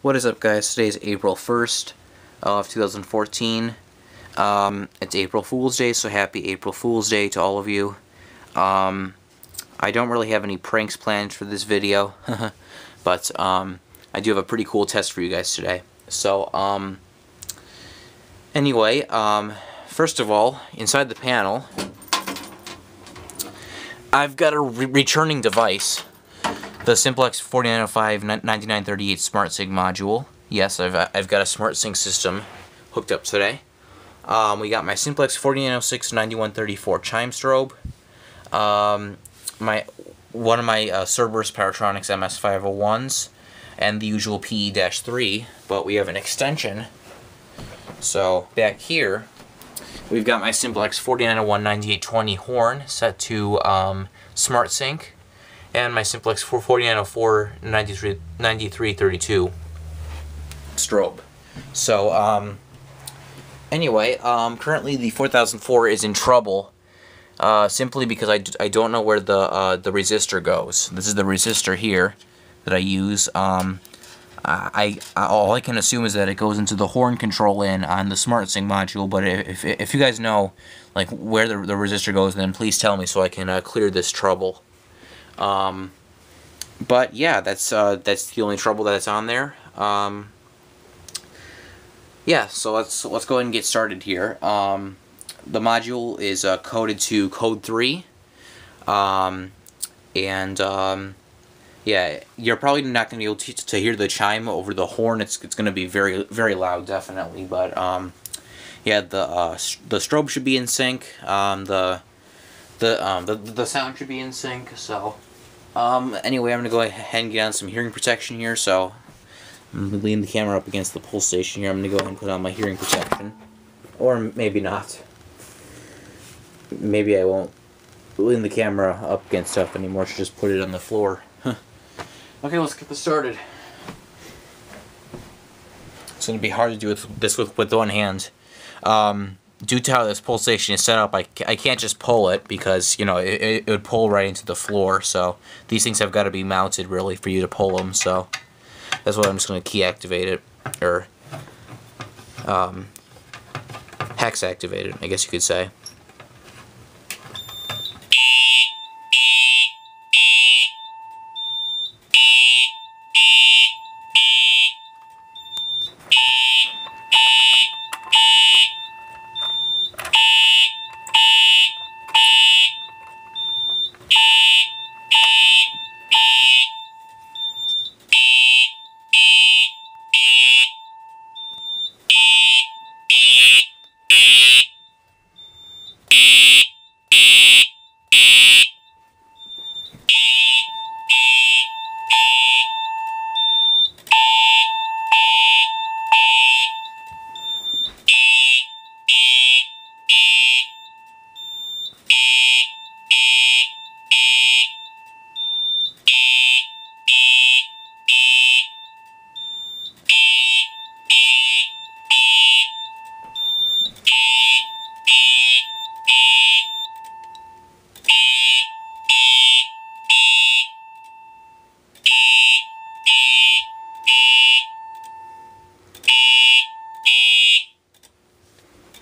What is up guys? Today is April 1st of 2014. Um, it's April Fool's Day, so happy April Fool's Day to all of you. Um, I don't really have any pranks planned for this video, but um, I do have a pretty cool test for you guys today. So, um, anyway, um, first of all, inside the panel, I've got a re returning device the Simplex 4905 9938 SmartSync module. Yes, I've, I've got a SmartSync system hooked up today. Um, we got my Simplex 4906 9134 chime strobe. Um, my one of my uh, Cerberus Pyrotronics MS501s and the usual PE-3, but we have an extension. So back here, we've got my Simplex 4901 9820 horn set to um, SmartSync and my Simplex 44904 93, 9332 strobe. So, um, anyway, um, currently the 4004 is in trouble uh, simply because I, I don't know where the, uh, the resistor goes. This is the resistor here that I use. Um, I, I, all I can assume is that it goes into the horn control in on the SmartSync module, but if, if you guys know like where the, the resistor goes, then please tell me so I can uh, clear this trouble. Um, but yeah, that's uh, that's the only trouble that's on there. Um, yeah, so let's let's go ahead and get started here. Um, the module is uh, coded to code three, um, and um, yeah, you're probably not going to be able to, to hear the chime over the horn. It's it's going to be very very loud, definitely. But um, yeah, the uh, the strobe should be in sync. Um, the the the the sound should be in sync. So um, anyway, I'm going to go ahead and get on some hearing protection here, so I'm going to lean the camera up against the pull station here. I'm going to go ahead and put on my hearing protection. Or maybe not. Maybe I won't lean the camera up against stuff anymore, should just put it on the floor. okay, let's get this started. It's going to be hard to do this with, with one hand. Um, due to how this pull station is set up, I, I can't just pull it because, you know, it, it would pull right into the floor. So these things have got to be mounted really for you to pull them. So that's why I'm just going to key activate it, or um, hex activate it, I guess you could say.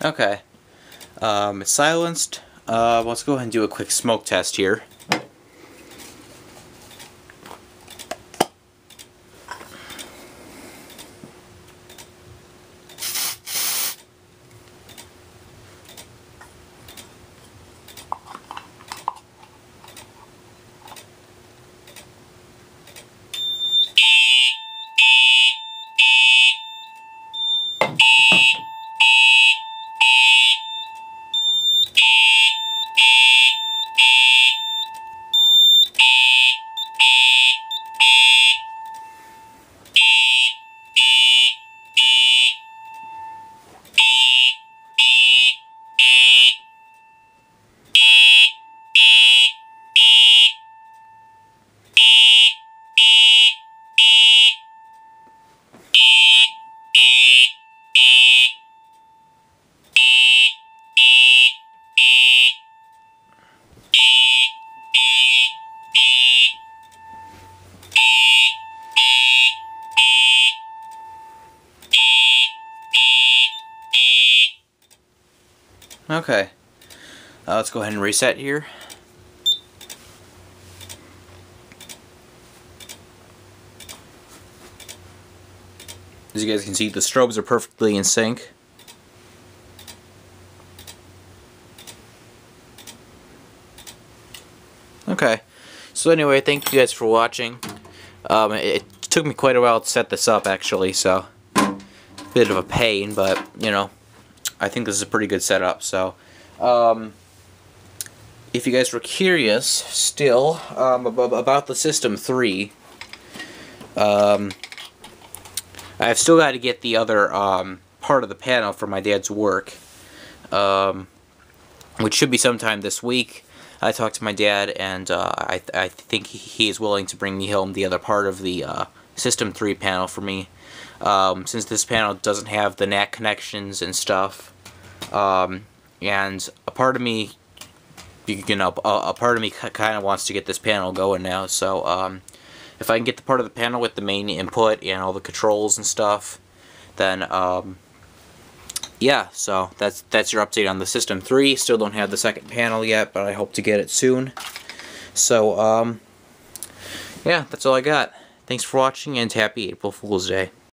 Okay. Um, it's silenced. Uh, let's go ahead and do a quick smoke test here. Okay. Uh, let's go ahead and reset here. As you guys can see, the strobes are perfectly in sync. Okay. So anyway, thank you guys for watching. Um, it, took me quite a while to set this up, actually, so... Bit of a pain, but, you know, I think this is a pretty good setup, so... Um, if you guys were curious, still, um, about the System 3, um, I've still got to get the other um, part of the panel for my dad's work, um, which should be sometime this week. I talked to my dad, and uh, I, th I think he is willing to bring me home the other part of the uh, System 3 panel for me. Um, since this panel doesn't have the NAC connections and stuff, um, and a part of me, you know, a, a part of me kind of wants to get this panel going now, so um, if I can get the part of the panel with the main input and all the controls and stuff, then um, yeah, so that's that's your update on the System 3. Still don't have the second panel yet, but I hope to get it soon. So, um, yeah, that's all I got. Thanks for watching, and happy April Fool's Day.